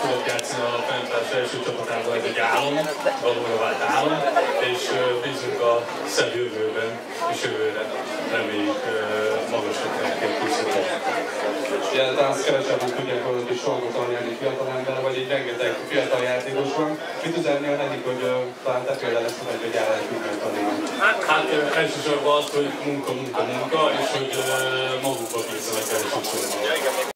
tudok játszani a fenntartás első csapatában, ez egy álom, valóra vált álom, és bízunk a szebb jövőben, és jövőre reméljük magasra kell készíteni. Ugye talán kevesebben tudják hogy is sorgot egy fiatal ember, vagy egy rengeteg fiatal játékos van. Mit üzenni a nekik, hogy talán te például hogy egy állás mindent tanulni? Hát elsősorban azt, hogy munka, munka, munka, és hogy